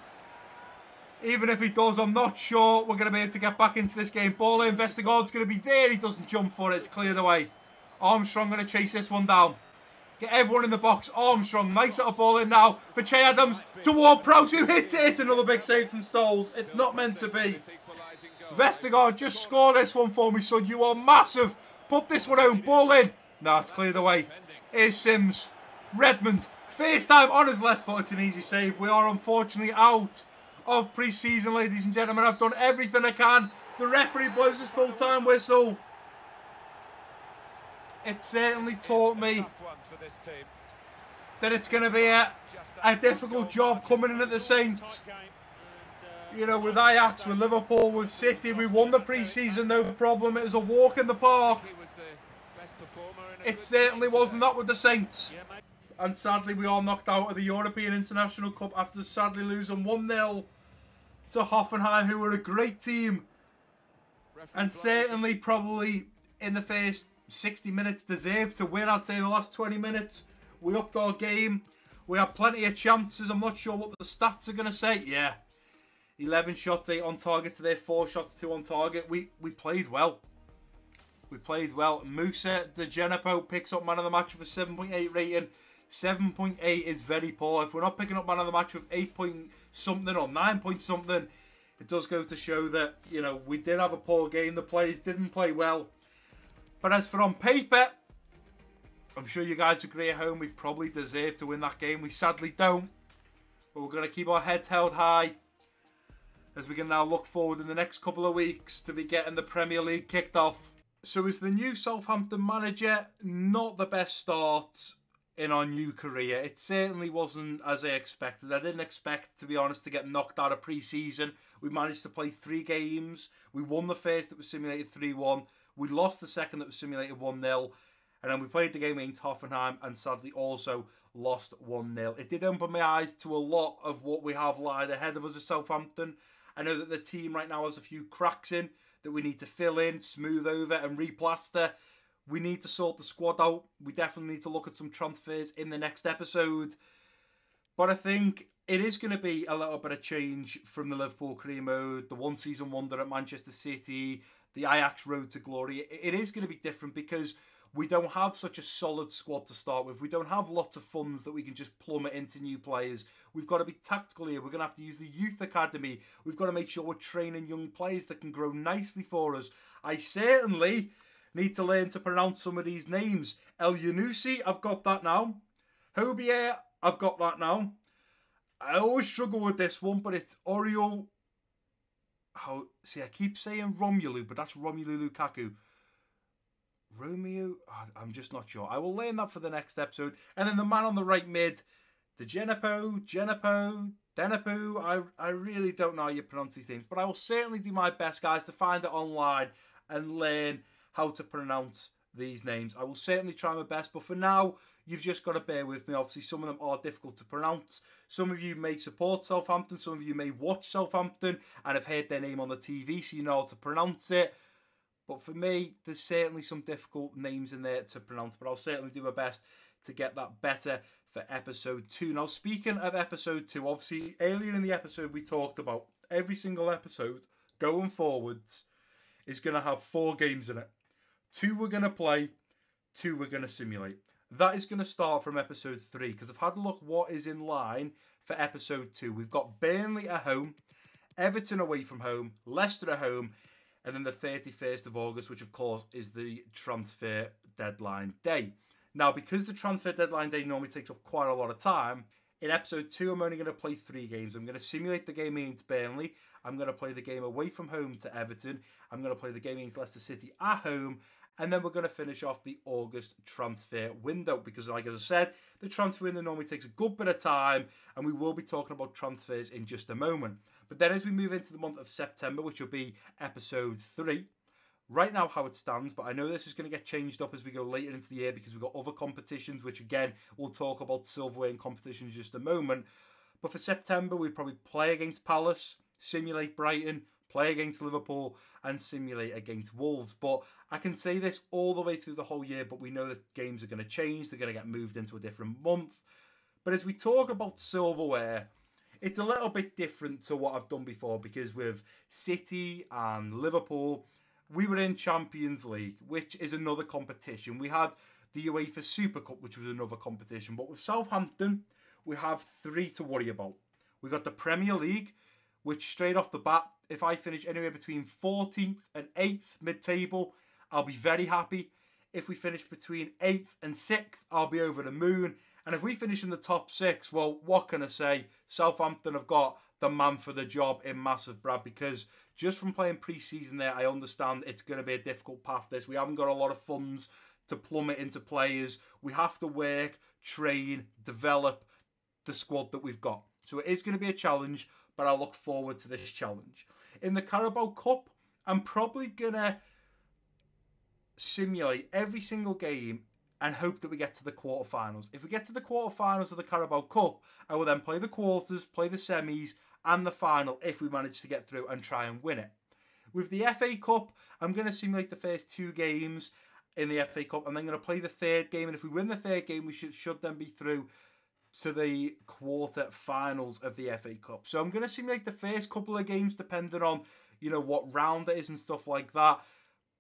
Even if he does, I'm not sure we're going to be able to get back into this game. Ball in, Vestergaard's going to be there. He doesn't jump for it. It's cleared away. Armstrong going to chase this one down. Get everyone in the box. Armstrong, nice little ball in now for Che Adams to Ward Prowse who hits it. Another big save from Stoles. It's not meant to be. Vestergaard, just score this one for me, son. You are massive. Put this one home. Ball in. No, it's cleared away. Here's Sims. Redmond. First time on his left foot. It's an easy save. We are unfortunately out of pre-season, ladies and gentlemen. I've done everything I can. The referee blows his full-time whistle. It certainly taught me that it's going to be a, a difficult job coming in at the Saints. You know, with Ajax, with Liverpool, with City, we won the pre-season, no problem. It was a walk in the park. It certainly wasn't that with the Saints. And sadly, we are knocked out of the European International Cup after sadly losing 1-0 to Hoffenheim, who were a great team. And certainly, probably, in the first 60 minutes, deserved to win. I'd say the last 20 minutes, we upped our game. We had plenty of chances. I'm not sure what the stats are going to say. Yeah, 11 shots, 8 on target to their 4 shots, 2 on target. We we played well. We played well. Moussa Djenepo picks up man of the match with a 7.8 rating. 7.8 is very poor. If we're not picking up man of the match with 8 point something or 9 point something, it does go to show that, you know, we did have a poor game. The players didn't play well. But as for on paper, I'm sure you guys agree at home we probably deserve to win that game. We sadly don't. But we're going to keep our heads held high as we can now look forward in the next couple of weeks to be getting the Premier League kicked off. So is the new Southampton manager not the best start in our new career? It certainly wasn't as I expected. I didn't expect, to be honest, to get knocked out of pre-season. We managed to play three games. We won the first that was simulated 3-1. We lost the second that was simulated 1-0. And then we played the game against Hoffenheim and sadly also lost 1-0. It did open my eyes to a lot of what we have lied ahead of us at Southampton. I know that the team right now has a few cracks in that we need to fill in, smooth over, and replaster. We need to sort the squad out. We definitely need to look at some transfers in the next episode. But I think it is going to be a little bit of change from the Liverpool career mode, the one season wonder at Manchester City, the Ajax road to glory. It is going to be different because we don't have such a solid squad to start with. We don't have lots of funds that we can just plummet into new players. We've got to be tactical here. We're going to have to use the youth academy. We've got to make sure we're training young players that can grow nicely for us. I certainly need to learn to pronounce some of these names. El Yunusi, I've got that now. Hobier, I've got that now. I always struggle with this one, but it's Oriol. How see? I keep saying Romelu, but that's Romelu Lukaku. Romeo, I'm just not sure. I will learn that for the next episode. And then the man on the right mid, the Genepo, Genepo, Denepo. I, I really don't know how you pronounce these names, but I will certainly do my best, guys, to find it online and learn how to pronounce these names. I will certainly try my best, but for now, you've just got to bear with me. Obviously, some of them are difficult to pronounce. Some of you may support Southampton, some of you may watch Southampton and have heard their name on the TV, so you know how to pronounce it. But for me, there's certainly some difficult names in there to pronounce, but I'll certainly do my best to get that better for episode two. Now, speaking of episode two, obviously, earlier in the episode, we talked about every single episode going forwards is going to have four games in it. Two we're going to play, two we're going to simulate. That is going to start from episode three because I've had a look what is in line for episode two. We've got Burnley at home, Everton away from home, Leicester at home, and then the 31st of August, which of course is the transfer deadline day. Now, because the transfer deadline day normally takes up quite a lot of time, in episode two, I'm only going to play three games. I'm going to simulate the game against Burnley. I'm going to play the game away from home to Everton. I'm going to play the game against Leicester City at home. And then we're going to finish off the August transfer window because, like as I said, the transfer window normally takes a good bit of time, and we will be talking about transfers in just a moment. But then as we move into the month of September, which will be episode three, right now how it stands, but I know this is going to get changed up as we go later into the year because we've got other competitions, which again, we'll talk about silverware and competition in just a moment. But for September, we probably play against Palace, simulate Brighton, play against Liverpool, and simulate against Wolves. But I can say this all the way through the whole year, but we know that games are going to change, they're going to get moved into a different month. But as we talk about silverware, it's a little bit different to what I've done before because with City and Liverpool, we were in Champions League, which is another competition. We had the UEFA Super Cup, which was another competition. But with Southampton, we have three to worry about. We got the Premier League, which straight off the bat, if I finish anywhere between 14th and 8th mid table, I'll be very happy. If we finish between 8th and 6th, I'll be over the moon. And if we finish in the top six, well, what can I say? Southampton have got the man for the job in Massive Brad because just from playing pre-season there, I understand it's going to be a difficult path. This we haven't got a lot of funds to plummet into players. We have to work, train, develop the squad that we've got. So it is going to be a challenge, but I look forward to this challenge. In the Carabao Cup, I'm probably going to simulate every single game and hope that we get to the quarterfinals. If we get to the quarterfinals of the Carabao Cup, I will then play the quarters, play the semis, and the final if we manage to get through and try and win it. With the FA Cup, I'm going to simulate the first two games in the FA Cup. I'm then going to play the third game, and if we win the third game, we should, should then be through to the quarter finals of the FA Cup. So I'm going to simulate the first couple of games depending on, you know, what round it is and stuff like that.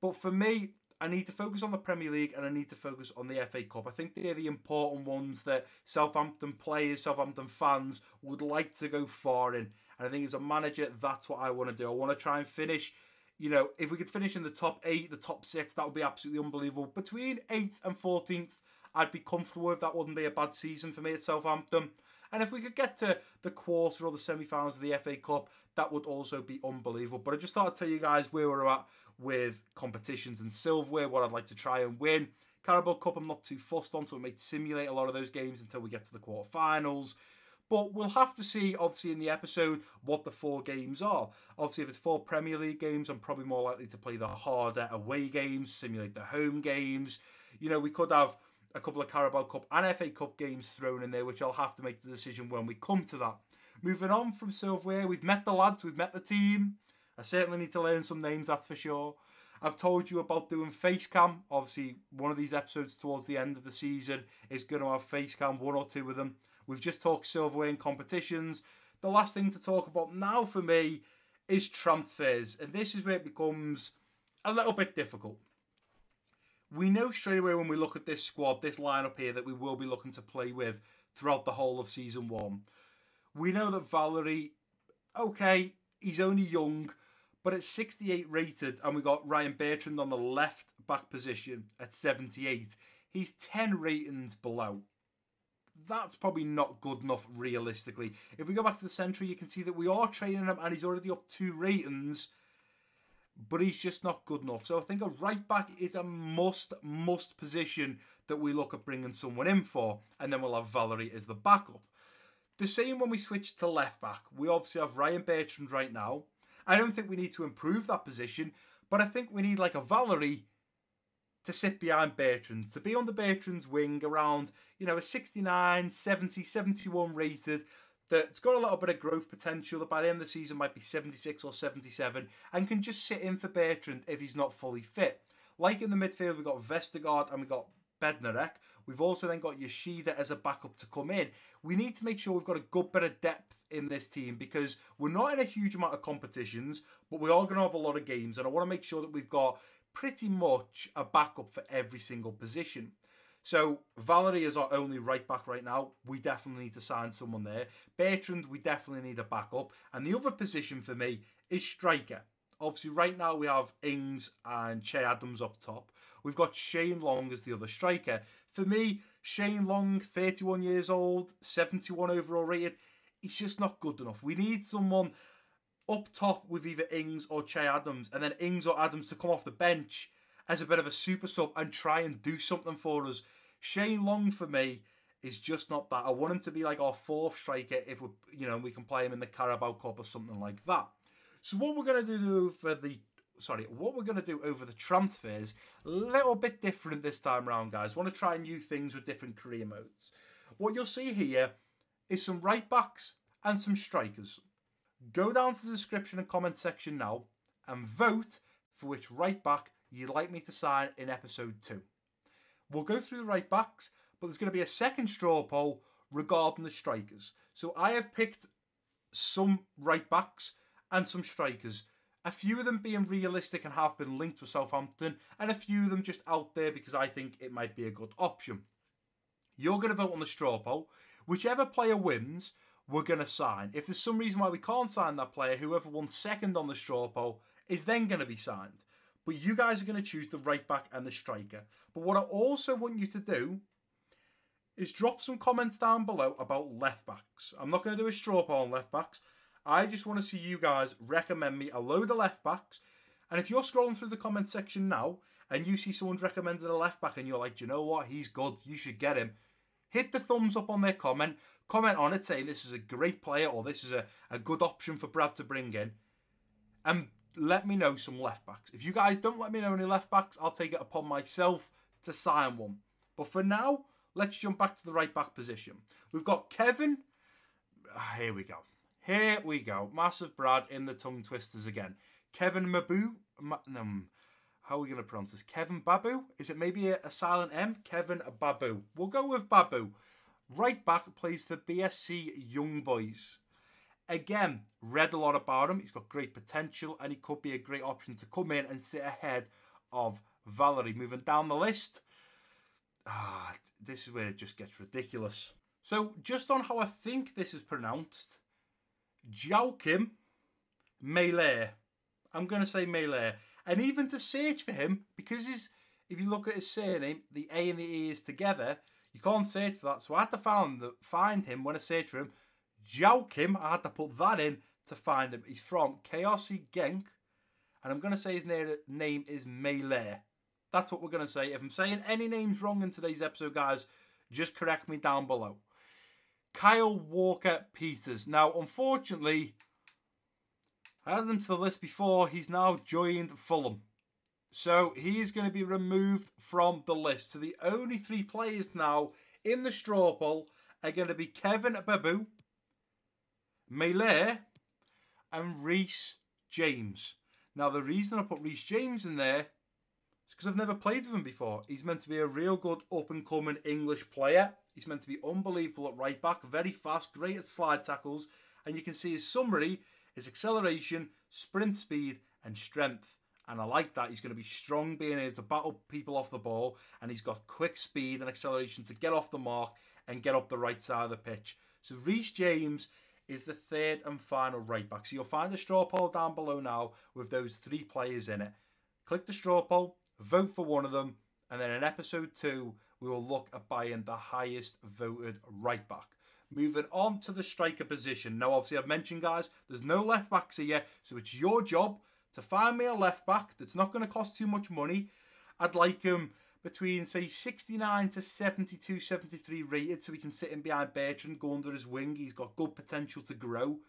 But for me, I need to focus on the Premier League and I need to focus on the FA Cup. I think they're the important ones that Southampton players, Southampton fans would like to go far in. And I think as a manager, that's what I want to do. I want to try and finish, you know, if we could finish in the top eight, the top six, that would be absolutely unbelievable. Between 8th and 14th, I'd be comfortable if that wouldn't be a bad season for me at Southampton. And if we could get to the quarter or the semi-finals of the FA Cup, that would also be unbelievable. But I just thought I'd tell you guys where we're at with competitions and silverware, what I'd like to try and win. Carabao Cup, I'm not too fussed on, so it may simulate a lot of those games until we get to the quarterfinals. But we'll have to see, obviously, in the episode what the four games are. Obviously, if it's four Premier League games, I'm probably more likely to play the harder away games, simulate the home games. You know, we could have a couple of Carabao Cup and FA Cup games thrown in there, which I'll have to make the decision when we come to that. Moving on from Silverware, we've met the lads, we've met the team. I certainly need to learn some names, that's for sure. I've told you about doing face cam. Obviously, one of these episodes towards the end of the season is going to have face cam, one or two of them. We've just talked silverware and competitions. The last thing to talk about now for me is transfers, and this is where it becomes a little bit difficult. We know straight away when we look at this squad, this lineup here, that we will be looking to play with throughout the whole of season one. We know that Valery, okay, he's only young, but at 68 rated, and we got Ryan Bertrand on the left back position at 78. He's 10 ratings below. That's probably not good enough realistically. If we go back to the century, you can see that we are training him and he's already up two ratings, but he's just not good enough. So I think a right back is a must, must position that we look at bringing someone in for, and then we'll have Valery as the backup. The same when we switch to left back. We obviously have Ryan Bertrand right now. I don't think we need to improve that position, but I think we need like a Valery to sit behind Bertrand, to be on the Bertrand's wing around, you know, a 69, 70, 71 rated, that's got a little bit of growth potential that by the end of the season might be 76 or 77 and can just sit in for Bertrand if he's not fully fit. Like in the midfield, we've got Vestergaard and we've got Bednarek. We've also then got Yoshida as a backup to come in. We need to make sure we've got a good bit of depth in this team because we're not in a huge amount of competitions, but we are going to have a lot of games, and I want to make sure that we've got pretty much a backup for every single position. So Valery is our only right back right now. We definitely need to sign someone there. Bertrand, we definitely need a backup. And the other position for me is striker. Obviously, right now we have Ings and Che Adams up top. We've got Shane Long as the other striker. For me, Shane Long, 31 years old, 71 overall rated, he's just not good enough. We need someone up top with either Ings or Che Adams, and then Ings or Adams to come off the bench as a bit of a super sub and try and do something for us. Shane Long for me is just not that. I want him to be like our fourth striker if we, you know, we can play him in the Carabao Cup or something like that. So what we're gonna do for the sorry, what we're going to do over the transfers, a little bit different this time around, guys. want to try new things with different career modes. What you'll see here is some right backs and some strikers. Go down to the description and comment section now and vote for which right back you'd like me to sign in episode 2. We'll go through the right backs, but there's going to be a second straw poll regarding the strikers. So I have picked some right backs and some strikers. A few of them being realistic and have been linked with Southampton, and a few of them just out there because I think it might be a good option. You're going to vote on the straw poll. Whichever player wins, we're going to sign. If there's some reason why we can't sign that player, whoever won second on the straw poll is then going to be signed. But you guys are going to choose the right back and the striker. But what I also want you to do is drop some comments down below about left backs. I'm not going to do a straw poll on left backs. I just want to see you guys recommend me a load of left backs. And if you're scrolling through the comment section now and you see someone's recommended a left back and you're like, do you know what, he's good, you should get him, hit the thumbs up on their comment, comment on it saying this is a great player or this is a, a good option for Brad to bring in. And let me know some left backs. If you guys don't let me know any left backs, I'll take it upon myself to sign one. But for now, let's jump back to the right back position. We've got Kevin. Ah, here we go. Here we go. Massive Brad in the tongue twisters again. Kevin Mabu. Ma, um, how are we going to pronounce this? Kevin Babu? Is it maybe a, a silent M? Kevin Babu. We'll go with Babu. Right back plays for BSC Young Boys. Again, read a lot about him. He's got great potential and he could be a great option to come in and sit ahead of Valery. Moving down the list, ah, this is where it just gets ridiculous. So, just on how I think this is pronounced, Joachim Melee. I'm going to say Melee. And even to search for him, because his, if you look at his surname, the A and the E is together, you can't search for that. So I had to find, the, find him when I search for him. Joachim, I had to put that in to find him. He's from KRC Genk. And I'm going to say his name is Melee. That's what we're going to say. If I'm saying any names wrong in today's episode, guys, just correct me down below. Kyle Walker Peters. Now, unfortunately, I added him to the list before. He's now joined Fulham. So he is going to be removed from the list. So the only three players now in the straw poll are going to be Kevin Babu, Melee, and Reece James. Now, the reason I put Reece James in there is because I've never played with him before. He's meant to be a real good up and coming English player. He's meant to be unbelievable at right back, very fast, great at slide tackles, and you can see his summary is acceleration, sprint speed, and strength. And I like that. He's going to be strong, being able to battle people off the ball, and he's got quick speed and acceleration to get off the mark and get up the right side of the pitch. So Reece James is the third and final right back. So you'll find a straw poll down below now with those three players in it. Click the straw poll, vote for one of them, and then in episode two, we will look at buying the highest voted right back. Moving on to the striker position. Now, obviously, I've mentioned, guys, there's no left backs here, so it's your job to find me a left back that's not going to cost too much money. I'd like him between, say, 69 to 72, 73 rated, so he can sit in behind Bertrand, go under his wing. He's got good potential to grow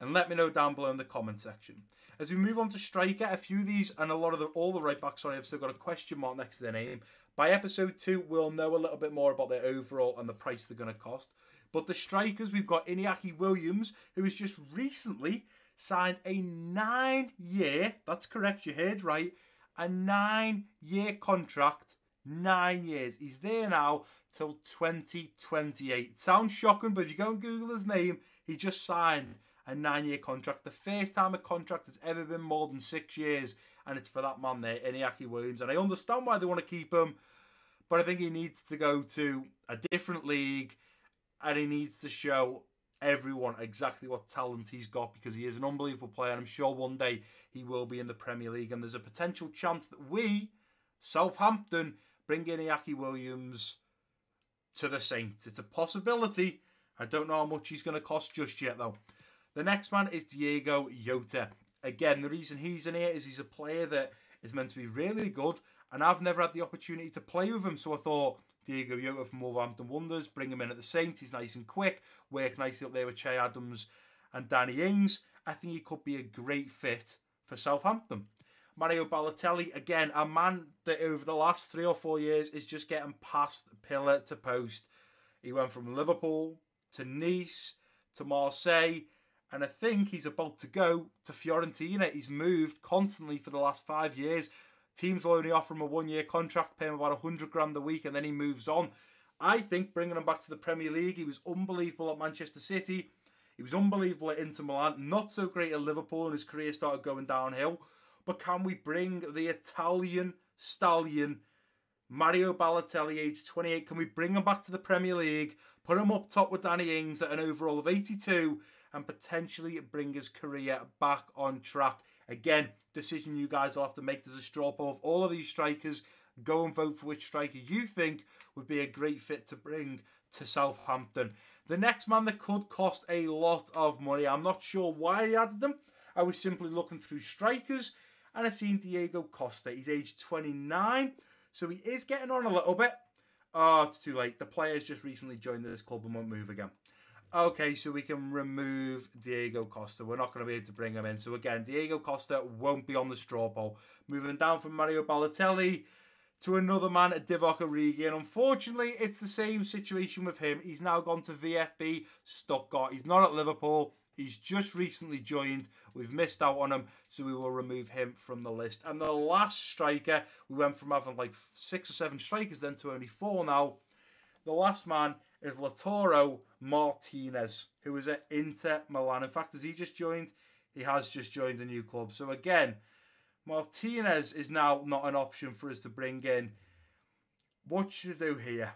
and let me know down below in the comment section. As we move on to striker, a few of these and a lot of the, all the right backs, sorry, I've still got a question mark next to their name. By episode two, we'll know a little bit more about their overall and the price they're going to cost. But the strikers, we've got Iñaki Williams, who has just recently signed a nine-year, that's correct, you heard right, a nine-year contract, nine years. He's there now till 2028. Sounds shocking, but if you go and Google his name, he just signed a nine year contract. The first time a contract has ever been more than six years, and it's for that man there, Iñaki Williams. And I understand why they want to keep him, but I think he needs to go to a different league and he needs to show everyone exactly what talent he's got because he is an unbelievable player. And I'm sure one day he will be in the Premier League. And there's a potential chance that we, Southampton, bring in Iñaki Williams to the Saints. It's a possibility. I don't know how much he's going to cost just yet, though. The next man is Diego Yota. Again, the reason he's in here is he's a player that is meant to be really good, and I've never had the opportunity to play with him. So I thought Diogo Jota from Wolverhampton Wonders, bring him in at the Saints. He's nice and quick, work nicely up there with Che Adams and Danny Ings. I think he could be a great fit for Southampton. Mario Balotelli, again, a man that over the last three or four years is just getting past pillar to post. He went from Liverpool to Nice to Marseille, and I think he's about to go to Fiorentina. He's moved constantly for the last five years. Teams will only offer him a one year contract, pay him about 100 grand a week, and then he moves on. I think bringing him back to the Premier League, he was unbelievable at Manchester City. He was unbelievable at Inter Milan. Not so great at Liverpool, and his career started going downhill. But can we bring the Italian stallion, Mario Balotelli, age 28, can we bring him back to the Premier League, put him up top with Danny Ings at an overall of 82, and potentially bring his career back on track? Again, decision you guys will have to make. There's a straw poll of all of these strikers go and vote for which striker you think would be a great fit to bring to Southampton. The next man that could cost a lot of money, I'm not sure why he added them. I was simply looking through strikers and I seen Diego Costa. He's aged 29, so he is getting on a little bit. Oh, it's too late. The player's just recently joined this club and won't move again. Okay, so we can remove Diego Costa. We're not going to be able to bring him in. So again, Diego Costa won't be on the straw poll. Moving down from Mario Balotelli, to another man at Divock Origi. And unfortunately, it's the same situation with him. He's now gone to VFB Stuttgart. He's not at Liverpool. He's just recently joined. We've missed out on him, so we will remove him from the list. And the last striker, we went from having like six or seven strikers then to only four now. The last man is Lautaro Martinez, who is at Inter Milan. In fact, has he just joined? He has just joined a new club. So again, Martinez is now not an option for us to bring in. What should I do here?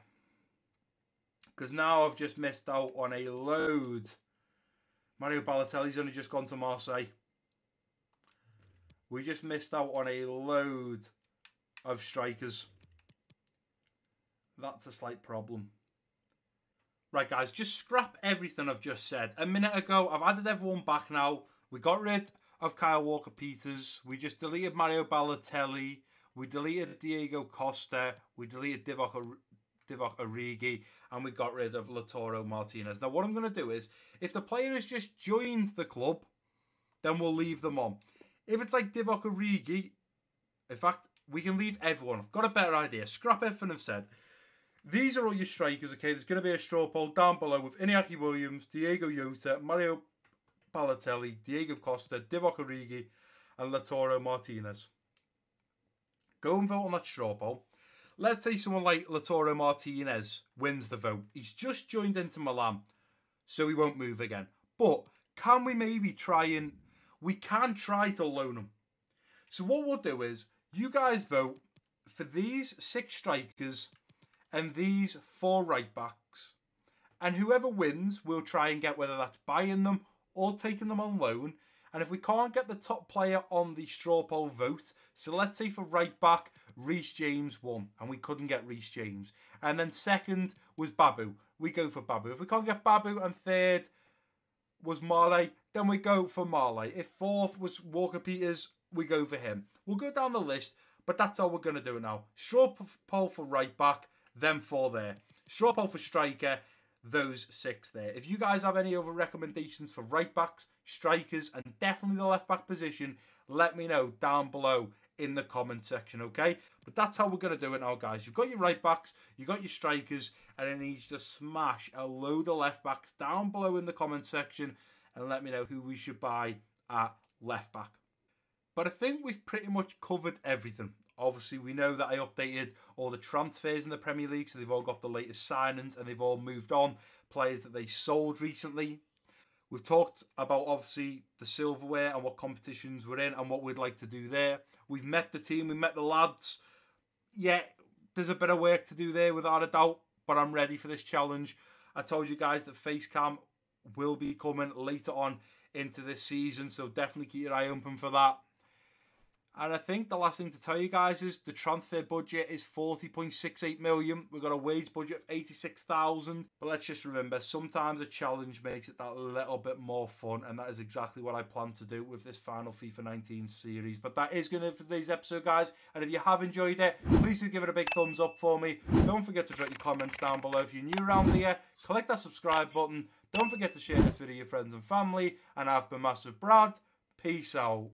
Because now I've just missed out on a load. Mario Balotelli's only just gone to Marseille. We just missed out on a load of strikers. That's a slight problem. Right, guys, just scrap everything I've just said. A minute ago, I've added everyone back now. We got rid of Kyle Walker Peters. We just deleted Mario Balotelli. We deleted Diego Costa. We deleted Divock, Divock Origi. And we got rid of Lautaro Martinez. Now, what I'm going to do is, if the player has just joined the club, then we'll leave them on. If it's like Divock Origi, in fact, we can leave everyone. I've got a better idea. Scrap everything I've said. These are all your strikers, okay? There's going to be a straw poll down below with Iñaki Williams, Diego Yota, Mario Balotelli, Diego Costa, Divock Origi, and Lautaro Martinez. Go and vote on that straw poll. Let's say someone like Lautaro Martinez wins the vote. He's just joined Inter Milan, so he won't move again. But can we maybe try and we can try to loan him? So what we'll do is you guys vote for these six strikers and these four right backs. And whoever wins, we'll try and get whether that's buying them or taking them on loan. And if we can't get the top player on the straw poll vote, so let's say for right back, Reece James won, and we couldn't get Reece James. And then second was Babu. We go for Babu. If we can't get Babu, and third was Marley, then we go for Marley. If fourth was Walker Peters, we go for him. We'll go down the list, but that's how we're going to do it now. Straw poll for right back, then four there. Straw for striker, those six there. If you guys have any other recommendations for right backs, strikers, and definitely the left back position, let me know down below in the comment section, okay? But that's how we're going to do it now, guys. You've got your right backs, you've got your strikers, and I need you to smash a load of left backs down below in the comment section and let me know who we should buy at left back. But I think we've pretty much covered everything. Obviously, we know that I updated all the transfers in the Premier League, so they've all got the latest signings and they've all moved on. Players that they sold recently. We've talked about obviously the silverware and what competitions we're in and what we'd like to do there. We've met the team, we met the lads. Yeah, there's a bit of work to do there without a doubt, but I'm ready for this challenge. I told you guys that Facecam will be coming later on into this season, so definitely keep your eye open for that. And I think the last thing to tell you guys is the transfer budget is 40.68 million. We've got a wage budget of 86,000. But let's just remember, sometimes a challenge makes it that little bit more fun. And that is exactly what I plan to do with this final FIFA 19 series. But that is going to for today's episode, guys. And if you have enjoyed it, please do give it a big thumbs up for me. Don't forget to drop your comments down below. If you're new around here, click that subscribe button. Don't forget to share this video with your friends and family. And I've been Massive Brad. Peace out.